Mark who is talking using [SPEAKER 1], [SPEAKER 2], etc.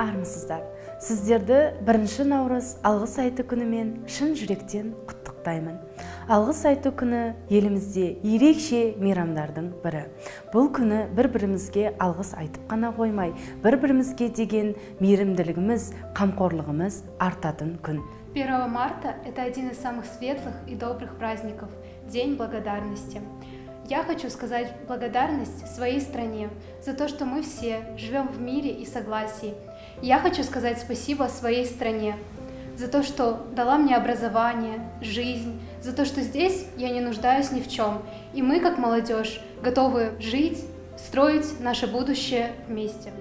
[SPEAKER 1] армысыздар. Сіздерді бірінші наурыз алғыс айту күнімен шын жүректен құттықтаймын. Алғыс айту күні елімізде ерекше мейрамдардың бірі. Бұл күні бір бірімізге алғыс айтып қана қоймай бір бірімізге деген мейірімділігіміз қамқорлығымыз артатын күн.
[SPEAKER 2] 1 марта – это один из самых светлых и добрых праздников – День благодарности. Я хочу сказать благодарность своей стране за то, что мы все живем в мире и согласии. Я хочу сказать спасибо своей стране за то, что дала мне образование, жизнь, за то, что здесь я не нуждаюсь ни в чем. И мы, как молодежь, готовы жить, строить наше будущее вместе.